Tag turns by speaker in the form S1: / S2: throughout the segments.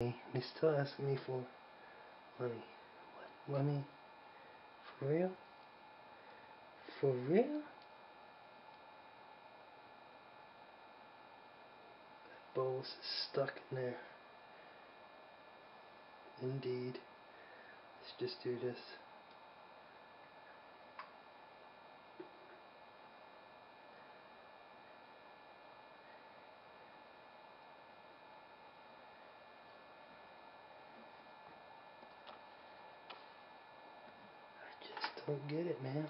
S1: He's still asking me for money. What? Money? For real? For real? That is stuck in there. Indeed. Let's just do this. Don't get it, man.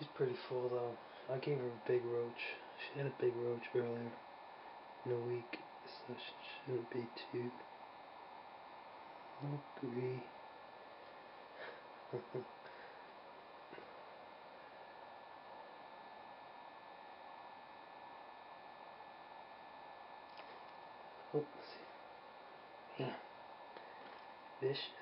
S1: She's pretty full though. I gave her a big roach. She had a big roach earlier in a week, so she shouldn't be too hungry. oh. Yeah. Vicious.